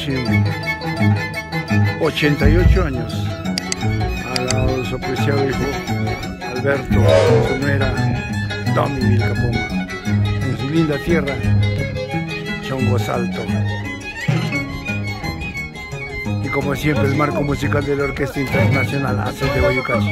Hashim, 88 años, al lado de su apreciado hijo Alberto, su nuera Domi Vilcapoma, en su linda tierra, Chongo Salto. Y como siempre, el marco musical de la Orquesta Internacional hace de Boyucachi.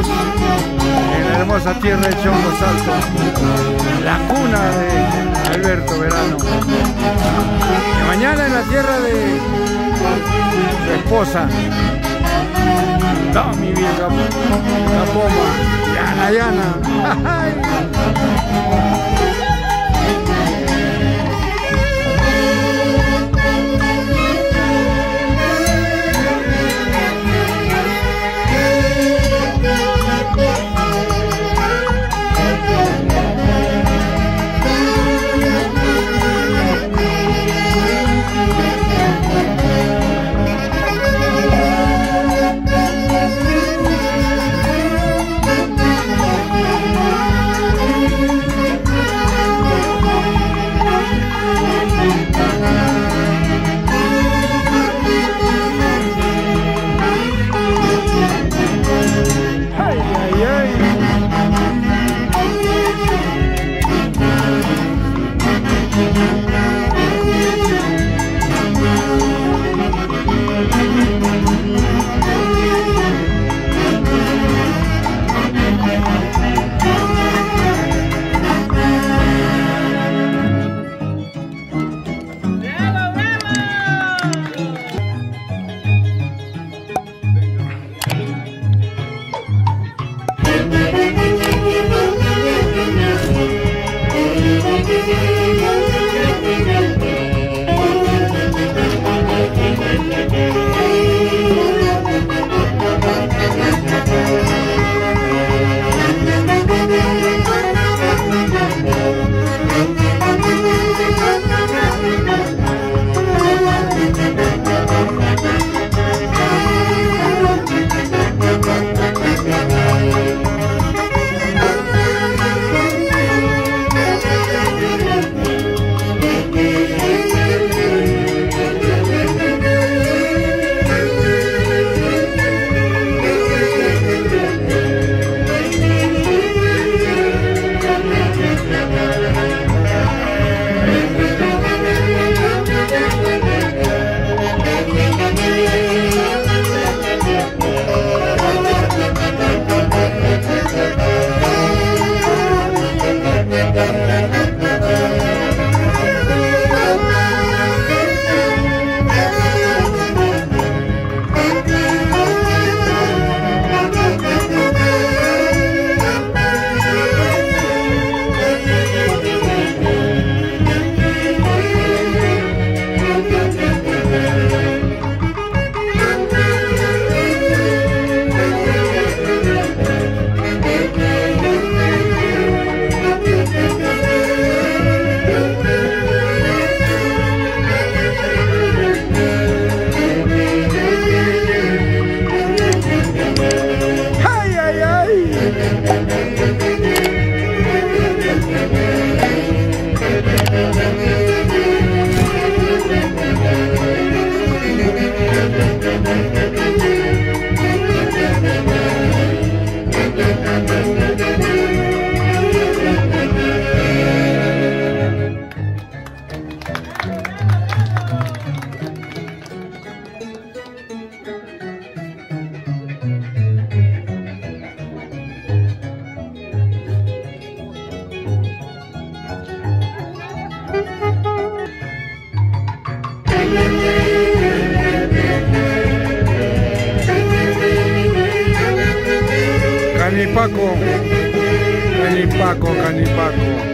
2022, en la hermosa tierra de Chongo Salto, la cuna de Alberto Verano. Y mañana en la tierra de su esposa, no, mi vieja, la poma, Yana Yana. Canipaco, Canipaco, Canipaco.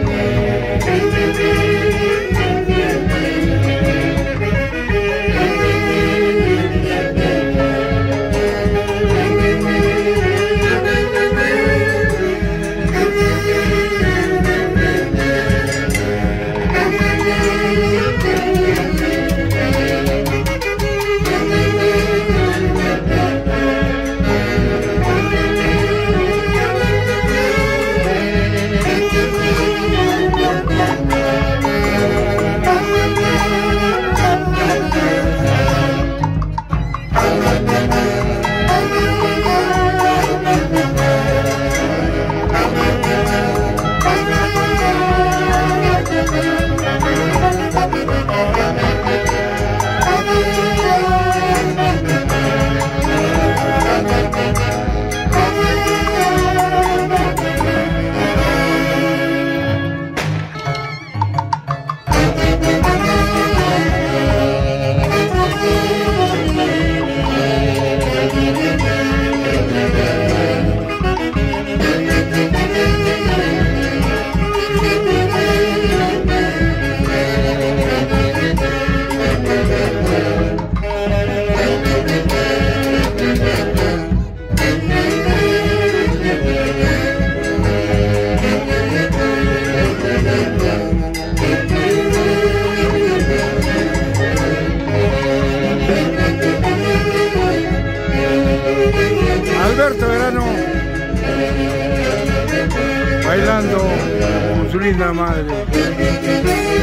Madre.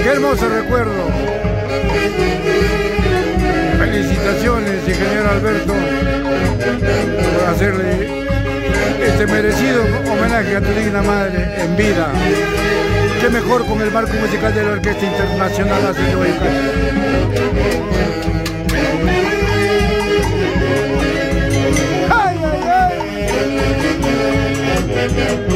Qué hermoso recuerdo. Felicitaciones, ingeniero Alberto, por hacerle este merecido homenaje a tu digna madre en vida. Qué mejor con el marco musical de la Orquesta Internacional. Ay, ay, ay.